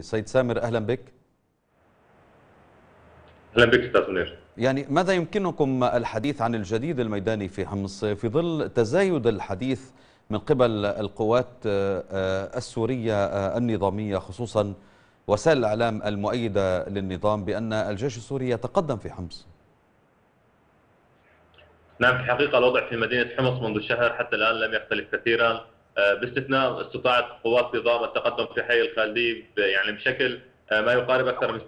سيد سامر أهلا بك. أهلا بك أستاذ منير. يعني ماذا يمكنكم الحديث عن الجديد الميداني في حمص في ظل تزايد الحديث من قبل القوات السورية النظامية خصوصا وسائل الإعلام المؤيدة للنظام بأن الجيش السوري يتقدم في حمص؟ نعم في الحقيقة الوضع في مدينة حمص منذ شهر حتى الآن لم يختلف كثيرا. باستثناء استطاعت قوات نظام التقدم في حي الخالدي يعني بشكل ما يقارب أكثر من 60%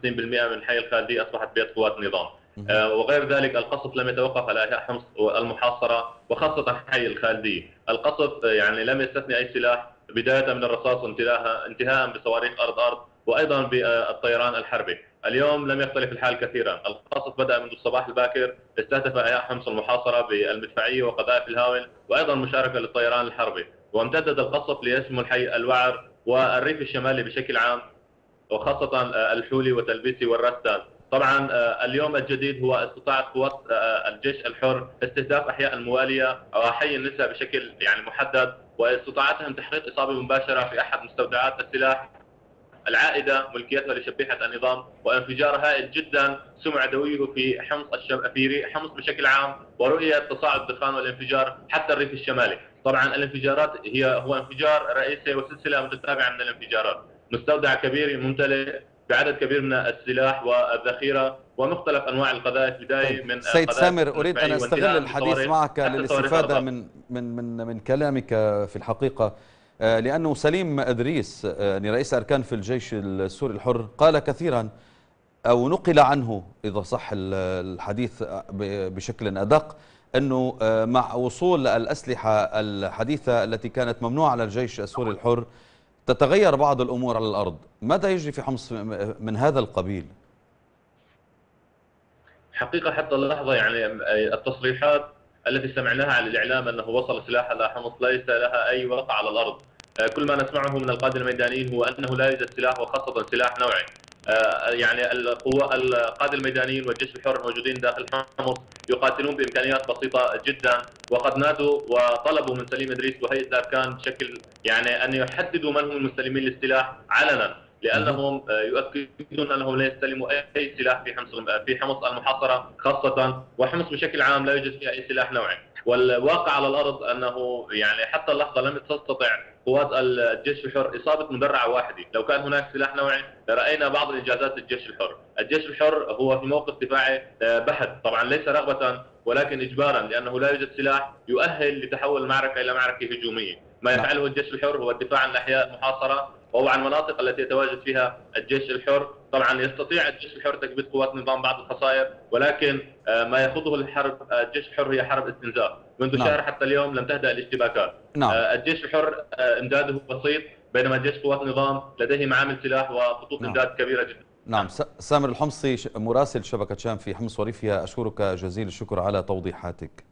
من حي الخالدي أصبحت بيد قوات النظام وغير ذلك القصف لم يتوقف على احياء حمص المحاصرة وخاصة حي الخالدي، القصف يعني لم يستثني أي سلاح بداية من الرصاص وانتهاء انتهاء بصواريخ أرض أرض وأيضا بالطيران الحربي، اليوم لم يختلف الحال كثيرا، القصف بدأ منذ الصباح الباكر استهدف احياء حمص المحاصرة بالمدفعية وقذائف الهاون وأيضا مشاركة للطيران الحربي، وامتدد القصف ليشمل حي الوعر والريف الشمالي بشكل عام وخاصة الحولي وتلبيسي والرستان طبعا اليوم الجديد هو استطاعت قوات الجيش الحر استهداف أحياء الموالية أو حي النساء بشكل يعني محدد واستطاعتهم تحقيق إصابة مباشرة في أحد مستودعات السلاح العائدة ملكيتها لشبيحة النظام وانفجار هائل جدا سمع دويه في حمص الشم... في حمص بشكل عام ورؤية تصاعد الدخان والانفجار حتى الريف الشمالي، طبعا الانفجارات هي هو انفجار رئيسي وسلسلة متتابعة من الانفجارات، مستودع كبير ممتلئ بعدد كبير من السلاح والذخيرة ومختلف أنواع القذائف بداية من سيد سامر أريد أن أستغل الحديث معك للاستفادة من من من من كلامك في الحقيقة. لأنه سليم إدريس يعني رئيس أركان في الجيش السوري الحر قال كثيرا أو نقل عنه إذا صح الحديث بشكل أدق أنه مع وصول الأسلحة الحديثة التي كانت ممنوعة على الجيش السوري الحر تتغير بعض الأمور على الأرض ماذا يجري في حمص من هذا القبيل؟ حقيقة حتى اللحظة يعني التصريحات التي سمعناها على الإعلام أنه وصل سلاح إلى حمص ليس لها أي وقع على الأرض كل ما نسمعه من القادة الميدانيين هو أنه لا يوجد سلاح وخاصة سلاح نوعي. يعني القوة القادة الميدانيين والجيش الحر الموجودين داخل حمص يقاتلون بإمكانيات بسيطة جدا. وقد نادوا وطلبوا من سليم إدريس وهيئة الاركان بشكل يعني أن يحددوا من هم المستلمين للسلاح علنا لأنهم يؤكدون أنهم لا يستلموا أي سلاح في حمص في حمص المحاصرة خاصة. وحمص بشكل عام لا يوجد فيها أي سلاح نوعي. والواقع على الأرض أنه يعني حتى اللحظة لم تستطع قوات الجيش الحر إصابة مدرعه واحدة، لو كان هناك سلاح نوعي لرأينا بعض الانجازات للجيش الحر، الجيش الحر هو في موقف دفاعي بحت، طبعا ليس رغبة ولكن اجبارا لأنه لا يوجد سلاح يؤهل لتحول المعركة إلى معركة هجومية، ما يفعله الجيش الحر هو الدفاع عن الاحياء المحاصره وهو عن المناطق التي يتواجد فيها الجيش الحر طبعا يستطيع الجيش الحر تثبيت قوات نظام بعض الخسائر ولكن ما يخوضه الحرب الجيش الحر هي حرب استنزاف منذ نعم. شهر حتى اليوم لم تهدأ الاشتباكات نعم. الجيش الحر إمداده بسيط بينما الجيش قوات النظام لديه معامل سلاح وخطوط نعم. إمداد كبيرة جدا نعم سامر الحمصي مراسل شبكة شام في حمص وريفها أشكرك جزيل الشكر على توضيحاتك